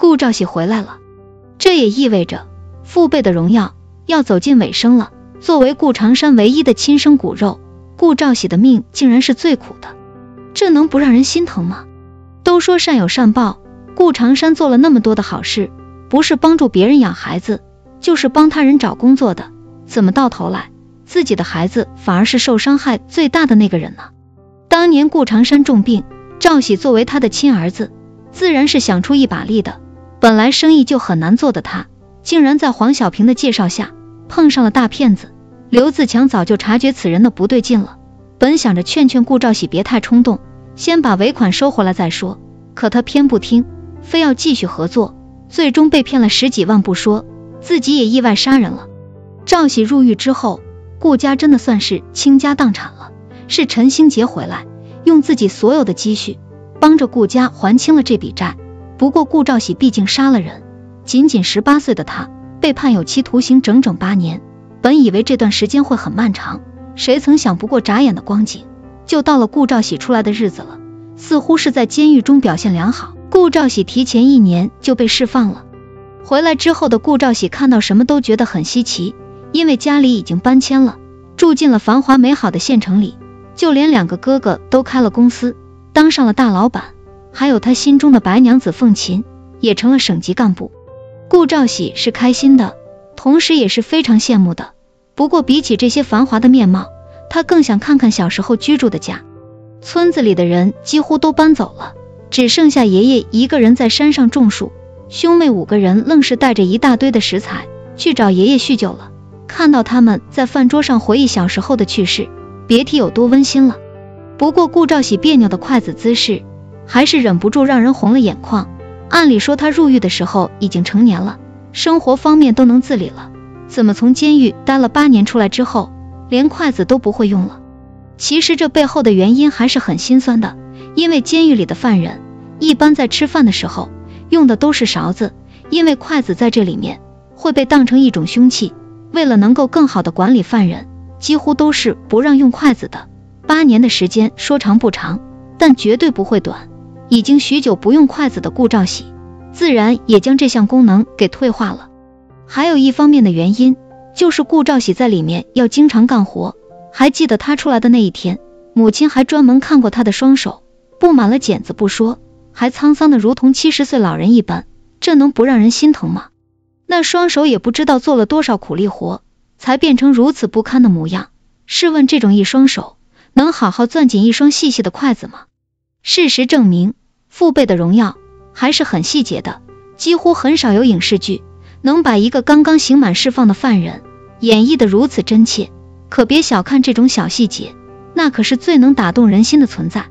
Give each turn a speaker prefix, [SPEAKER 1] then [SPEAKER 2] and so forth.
[SPEAKER 1] 顾兆喜回来了，这也意味着父辈的荣耀要走进尾声了。作为顾长山唯一的亲生骨肉，顾兆喜的命竟然是最苦的，这能不让人心疼吗？都说善有善报，顾长山做了那么多的好事，不是帮助别人养孩子，就是帮他人找工作的，怎么到头来自己的孩子反而是受伤害最大的那个人呢？当年顾长山重病，赵喜作为他的亲儿子，自然是想出一把力的。本来生意就很难做的他，竟然在黄小平的介绍下碰上了大骗子。刘自强早就察觉此人的不对劲了，本想着劝劝顾兆喜别太冲动，先把尾款收回来再说，可他偏不听，非要继续合作，最终被骗了十几万不说，自己也意外杀人了。赵喜入狱之后，顾家真的算是倾家荡产了，是陈兴杰回来，用自己所有的积蓄帮着顾家还清了这笔债。不过顾兆喜毕竟杀了人，仅仅十八岁的他被判有期徒刑整整八年。本以为这段时间会很漫长，谁曾想不过眨眼的光景，就到了顾兆喜出来的日子了。似乎是在监狱中表现良好，顾兆喜提前一年就被释放了。回来之后的顾兆喜看到什么都觉得很稀奇，因为家里已经搬迁了，住进了繁华美好的县城里，就连两个哥哥都开了公司，当上了大老板。还有他心中的白娘子凤琴也成了省级干部，顾兆喜是开心的，同时也是非常羡慕的。不过比起这些繁华的面貌，他更想看看小时候居住的家。村子里的人几乎都搬走了，只剩下爷爷一个人在山上种树。兄妹五个人愣是带着一大堆的食材去找爷爷叙旧了。看到他们在饭桌上回忆小时候的趣事，别提有多温馨了。不过顾兆喜别扭的筷子姿势。还是忍不住让人红了眼眶。按理说他入狱的时候已经成年了，生活方面都能自理了，怎么从监狱待了八年出来之后，连筷子都不会用了？其实这背后的原因还是很心酸的，因为监狱里的犯人一般在吃饭的时候用的都是勺子，因为筷子在这里面会被当成一种凶器。为了能够更好的管理犯人，几乎都是不让用筷子的。八年的时间说长不长，但绝对不会短。已经许久不用筷子的顾兆喜，自然也将这项功能给退化了。还有一方面的原因，就是顾兆喜在里面要经常干活。还记得他出来的那一天，母亲还专门看过他的双手，布满了茧子不说，还沧桑的如同七十岁老人一般，这能不让人心疼吗？那双手也不知道做了多少苦力活，才变成如此不堪的模样。试问这种一双手，能好好攥紧一双细细的筷子吗？事实证明。父辈的荣耀还是很细节的，几乎很少有影视剧能把一个刚刚刑满释放的犯人演绎的如此真切。可别小看这种小细节，那可是最能打动人心的存在。